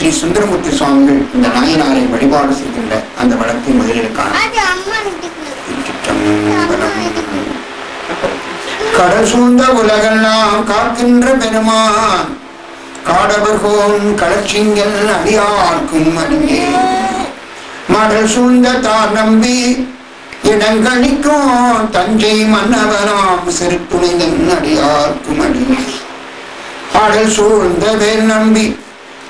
ஸ்ரீ சுந்தரமூர்த்தி சுவாமிகள் இந்த நாயனாரை வழிபாடு செய்கின்ற அந்த வழக்கை முதலில் காண. கடல் சூழ்ந்த உலகெல்லாம் காக்கின்ற பெருமான். காடவர்கோன் களச்சிங்கல் அடியார்க்கும் அடியே மடல் சூழ்ந்த தார் நம்பி இடங்களிக்கும் தஞ்சை மன்னவனாம் சிறுத்துணிதன் அடியார்க்கும் அடியே ஆடல் சூழ்ந்த வேல் நம்பி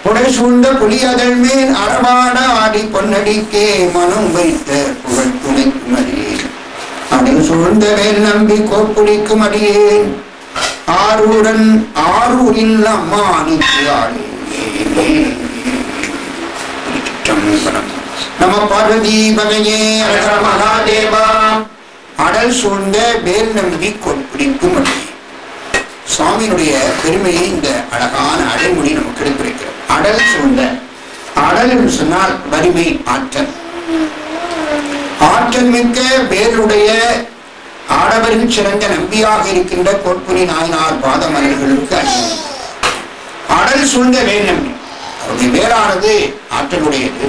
புடை சூழ்ந்த புலியதழ் மேல் அறவாட ஆடி பொன்னடிக்கே மனம் வைத்த புகழ் துணைக்கும் அடியேன் அடல் சூழ்ந்த வேல் நம்பி கோப்புடிக்கும் அடியேன் ஆரூரன் ஆரூரில் அம்மானுக்கு ஆளே நம பார்வதி பகையே அழகர மகாதேவா. அடல் சூழ்ந்த வேல் நம்பி கோப்புடிக்கும் அடியேன் சுவாமியினுடைய பெருமையை இந்த அழகான அடைமொழி நம்ம அடல் சூழ்ந்த அடல் சொன்னால் வலிமை ஆற்றல். ஆற்றல் மிக்க வேருடைய ஆடவரின் சிறந்த நம்பியாக இருக்கின்ற கோட்புரி நாயனார் பாதமலர்களுக்கு அடிமை அடல் சூழ்ந்த வேல் நம்பி அவருடைய வேறானது ஆற்றலுடையது.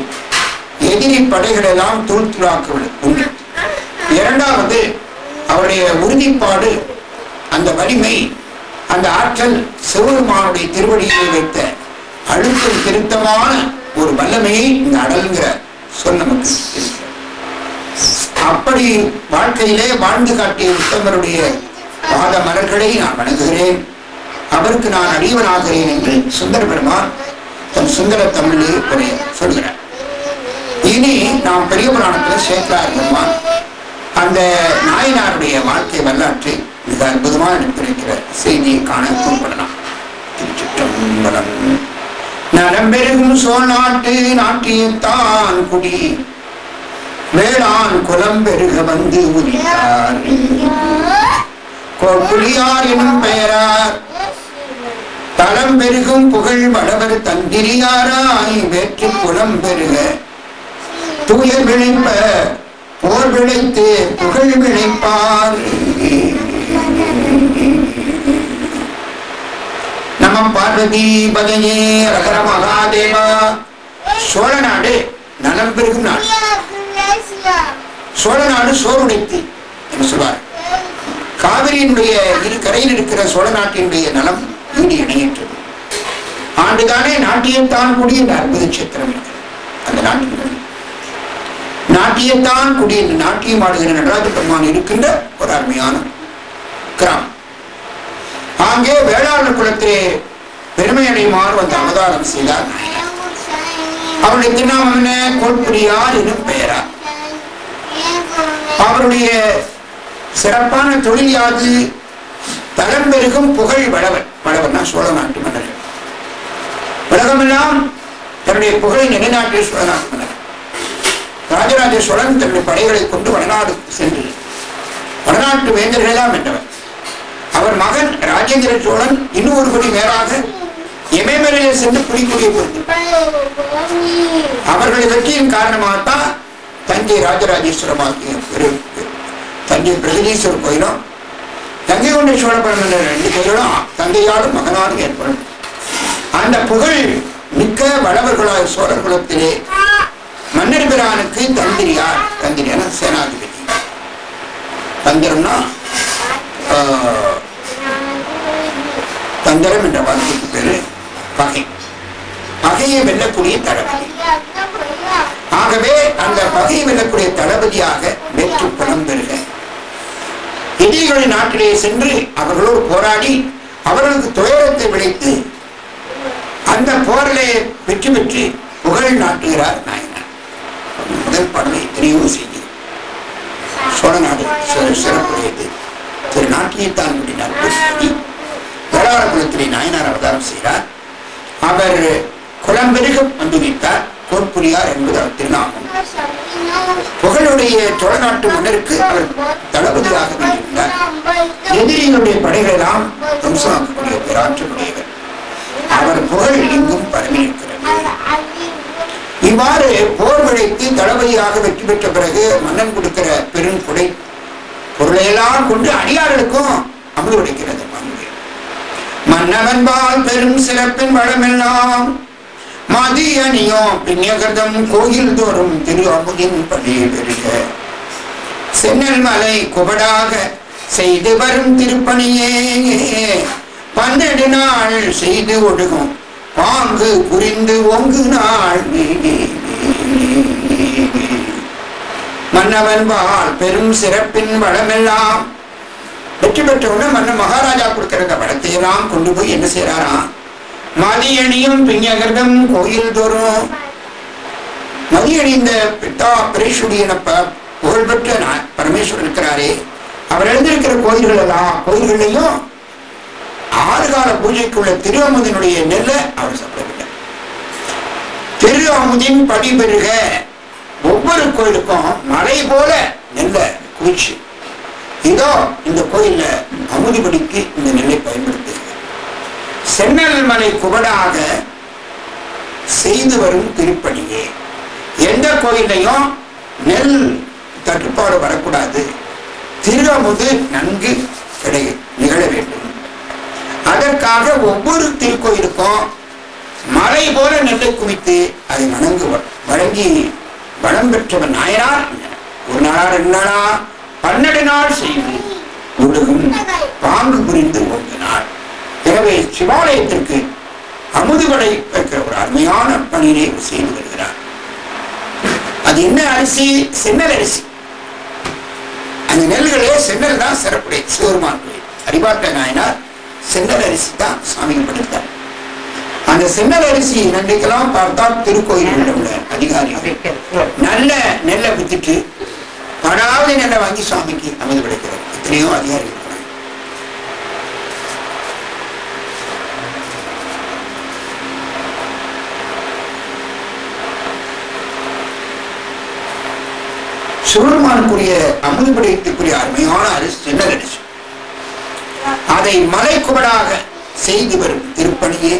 எதிரி படைகள் எல்லாம் தூள்துளாக்குவது உண்டு இரண்டாவது அவருடைய உறுதிப்பாடு அந்த வலிமை அந்த ஆற்றல் சிவபெருமானுடைய திருவடியை வைத்த அழுத்தம் திருத்தமான ஒரு வல்லமையை இந்த அடல்கிற சொல் நமக்கு அப்படி வாழ்க்கையிலே வாழ்ந்து காட்டிய உத்தமருடைய பாத மலர்களை நான் வணங்குகிறேன். அவருக்கு நான் அடியவனாகிறேன் என்று சுந்தர பெருமான் தன் சுந்தர தமிழிலே உரைய சொல்கிறார். இனி நாம் பெரிய புராணத்தில் சேக்கலார் பெருமான் அந்த நாயனாருடைய வாழ்க்கை வரலாற்றை மிக அற்புதமாக எடுத்துரைக்கிற செய்தியை காண குறிப்பிடலாம் திருச்சிற்றம்பலம். நரம்பெருகும் சோழநாட்டு நாட்டியத்தான் குடி. வேளாண் குலம் பெருக வந்து உரித்தார் கோப்புலியார் எனும் பெயரார். தளம் பெருகும் புகழ் வடவர் தந்திரியாராய் வேற்று குலம் பெருக. தூய விளைப்ப போர் விளைத்து புகழ் விளைப்பார். நம பார்வதி பதையே ரகர மகாதேவா. சோழ நாடு நலம் பெருகும் நாடு சோழ நாடு சோறுடைத்து என்று சொல்வார். காவிரியினுடைய இரு கரையில் இருக்கிற சோழ நாட்டினுடைய நலம் இங்கு இணையற்றது. ஆண்டுதானே நாட்டியத்தான் கூடிய இந்த அற்புத சித்திரம் அந்த நாட்டின் நாட்டியத்தான் கூடிய இந்த நாட்டியம் ஆடுகிற நடராஜ பெருமான் இருக்கின்ற ஒரு அருமையான கிராமம். அங்கே வேளாளர் குலத்திலே பெருமை அடையுமாறு வந்து அவதாரம் செய்தார். அவருடைய திருநாமன கோட்புரியார் எனும் பெயரா அவருடைய சிறப்பான தொழில் யாது தலம் பெருகும் புகழ் வளவன் வளவன்னா சோழ நாட்டு மன்னர்கள். உலகமெல்லாம் தன்னுடைய புகழை நிலைநாட்டிய சோழ நாட்டு மன்னர் ராஜராஜ சோழன் தன்னுடைய படைகளை கொண்டு வடநாடு சென்று வடநாட்டு வேந்தர்களெல்லாம் வென்றவர் அவர் மகன் ராஜேந்திர சோழன் இன்னும் ஒரு படி மேலாக எமேமரையில் சென்று பிடிக்கூடிய பொறுத்தார் அவர்களுடைய வெற்றியின் காரணமாகத்தான் தஞ்சை ராஜராஜேஸ்வரமாகிய பெரு- தஞ்சை பிரகதீஸ்வரர் கோயிலும் தங்கை கொண்ட சோழபுரம் ரெண்டு கோயிலும் தங்கையாலும் மகனாலும் ஏற்படும். அந்த புகழ் மிக்க வளவர்களாக சோழர் குலத்திலே மன்னர் பிரானுக்கு தந்திரியார். தந்திரியான சேனாதிபதி. தந்திரம்னா தந்திரம் என்ற வார்த்தைக்கு பேரு. பகை. பகையை வெல்லக்கூடிய தளபதி. ஆகவே அந்த பகையை வெல்லக்கூடிய தளபதியாக வெற்று பலம் பெறுக. எதிரிகளின் நாட்டிலே சென்று அவர்களோடு போராடி அவர்களுக்கு துயரத்தை விளைத்து அந்த போரிலே வெற்றி பெற்று புகழ் நாட்டுகிறார் நாயனார். முதல் பாடலை எத்தனையோ செய்து சோழ நாடு சிறப்புடையது. திரு நாட்டியத்தான் கூட்டினார். வேளாள குலத்திலே நாயனார் அவதாரம் செய்கிறார். அவர் குளம்பெருகம் பெருக வந்து வைத்தார் கோட்புரியார் என்பது அவர் திருநாமம். புகழுடைய தொலைநாட்டு மன்னருக்கு அவர் தளபதியாக வேண்டியிருந்தார் எதிரிகளுடைய படைகளெல்லாம் துவம்சமாக்கக்கூடிய பேராற்றக்கூடியவர் அவர் புகழ் எங்கும் பரவி இருக்கிறது இவ்வாறு போர் விழைத்து தளபதியாக வெற்றி பெற்ற பிறகு மன்னன் கொடுக்கிற பெரும் கொடை பொருளையெல்லாம் கொண்டு அடியார்களுக்கும் அமுது உடைக்கிறது. மன்னவன்பால் பெரும் சிறப்பின் வளமெல்லாம். மதியணியும் பின்யகதம் கோயில் தோறும் திரு அமுதின் பணியை பெருக சென்னல் மலை குபடாக செய்து வரும் திருப்பணியே. பன்னெண்டு நாள் செய்து ஒடுகும். பாங்கு புரிந்து ஒங்கு நாள் மன்னவன் வாழ் பெரும் சிறப்பின் வளமெல்லாம். வெற்றி பெற்றவுடன் மன்ன மகாராஜா கொடுக்கிற இந்த எல்லாம் கொண்டு போய் என்ன செய்யறாராம் மதியணியும் பிஞகர்தம் கோயில் தோறும். மதியணி இந்த பித்தா பிரேஷுடியன புகழ்பெற்ற பரமேஸ்வரர் இருக்கிறாரே. அவர் எழுந்திருக்கிற கோயில்கள் எல்லாம் கோயில்களையும் ஆறு கால பூஜைக்குள்ள திரு அமுதனுடைய நெல்லை அவர் சாப்பிடவில்லை. திரு அமுதின் படி பெருக ஒவ்வொரு கோயிலுக்கும் மலை போல நெல்லை குவிச்சு இதோ இந்த கோயில்ல அமுதிபடிக்கு இந்த நெல்லை பயன்படுத்துகிறது சென்னல் மலை குபடாக செய்து வரும் திருப்பணியே. எந்த கோயிலையும் நெல் தட்டுப்பாடு வரக்கூடாது. திருவமுது நன்கு கிடை நிகழ வேண்டும். அதற்காக ஒவ்வொரு திருக்கோயிலுக்கும் மலை போல நெல்லை குவித்து அதை வணங்கு வழங்கி வளம் பெற்றவன் நாயனார். ஒரு நாளா ரெண்டு நாளா பன்னெண்டு நாள் செய்து ஒழுகும் பாங்கு புரிந்து ஓங்கினார். எனவே சிவாலயத்திற்கு அமுதுபடை வைக்கிற ஒரு அருமையான பணியை செய்து வருகிறார். அது என்ன அரிசி? சென்னல் அரிசி. அந்த நெல்களே சென்னல் தான் சிறப்புடைய சிவருமான் கோயில். அறிவாட்ட நாயனார் சென்னல் அரிசி தான் சாமிக்கு படுத்தார். அந்த சென்னல் அரிசி நன்றைக்கெல்லாம் பார்த்தா திருக்கோயில்களில் உள்ள அதிகாரிகள் நல்ல நெல்லை வித்துட்டு படாவது நெல்லை வாங்கி சுவாமிக்கு அமது கிடைக்கிறார் எத்தனையோ அதிகாரிகள் இருக்கிறாங்க. சிவருமானுக்குரிய அமுது படைத்துக்குரிய அருமையான அரிசி சென்னல் அரிசி அதை மலைக்குமடாக செய்து வரும் திருப்பணியே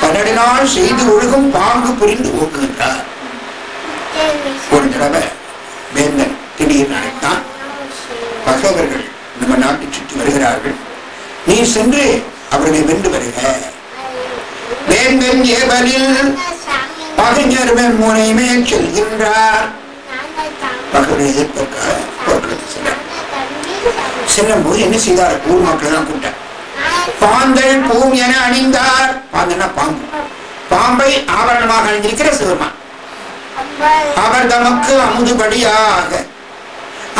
பன்னெண்டு நாள் செய்து ஒழுகும் பாங்கு புரிந்து ஓக்குகின்றார் ஒரு தடவை வேந்தன் திடீர்னு அழைத்தான் பகைவர்கள் நம்ம நாட்டை சுற்றி வருகிறார்கள். நீ சென்று அவர்களை வென்று வருக. வேந்தன் ஏவலில் பகைஞர் மூனையுமே செல்கின்றார். பகைவரை எதிர்ப்பதற்காக செல்லும் போது என்ன செய்தார்? ஊர் மக்களை தான் கூப்பிட்டார். பாந்தல் பூம் என அணிந்தார். பாந்தனா பாம்பு. பாம்பை ஆபரணமாக அணிந்திருக்கிற சிவருமான் அவர் தமக்கு அமுதுபடியாக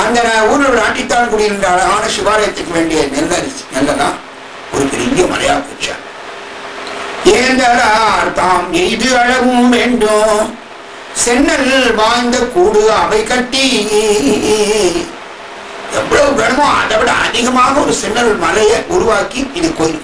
அந்த ஊரில் ஒரு ஆட்டித்தான் குடியிருந்த அழகான சிவாலயத்துக்கு வேண்டிய நெல்லரிசி நெல்லதான் ஒரு பெரிய மலையா போச்சா. ஏந்தரார் தாம் எய்து அழகும் வேண்டும். சென்னல் வாய்ந்த கூடு அவை கட்டி. எவ்வளவு வேணுமோ அதை விட அதிகமாக ஒரு சென்னல் மலையை உருவாக்கி இது கோயில்